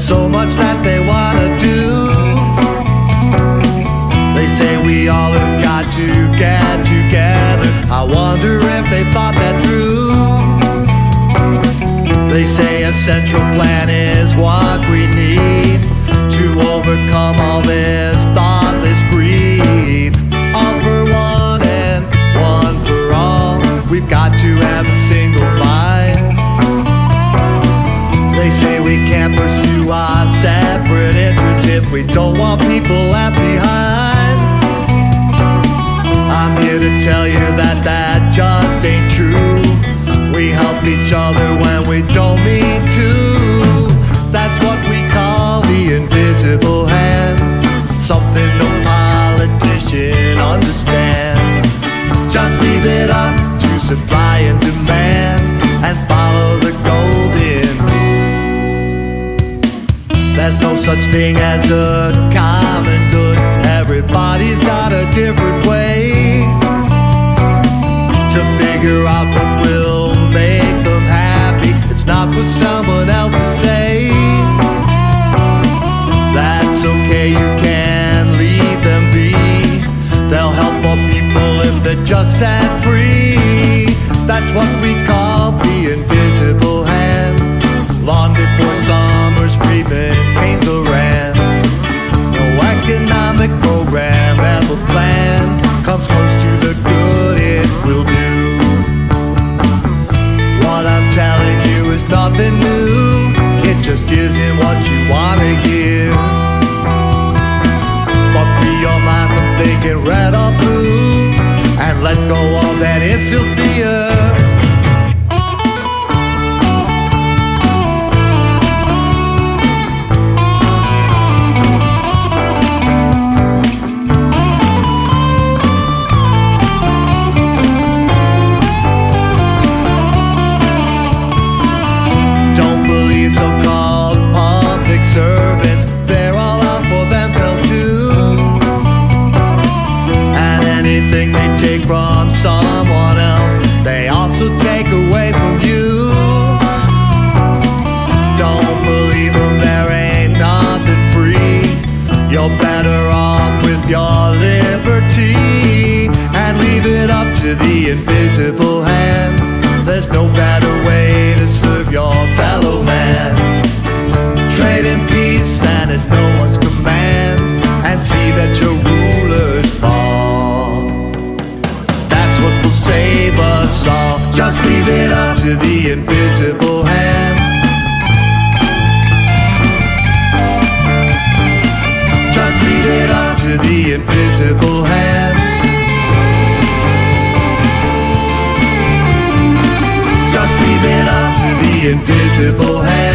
so much that they want to do. They say we all have got to get together. I wonder if they thought that through. They say a central plan is what we need to overcome all this. We don't want people left behind. I'm here to tell you that that just ain't true. We help each other when we don't mean to. That's what we call the invisible hand. Something no politician understands. Just leave it up to supply There's no such thing as a common good. Everybody's got a different way to figure out what will make them happy. It's not for someone else to say. That's okay, you can leave them be. They'll help more people if they're just set free. That's what we someone else, they also take away from you. Don't believe them, there ain't nothing free. You're better off with your liberty and leave it up to the invisible the invisible hand. Just leave it up to the invisible hand. Just leave it up to the invisible hand.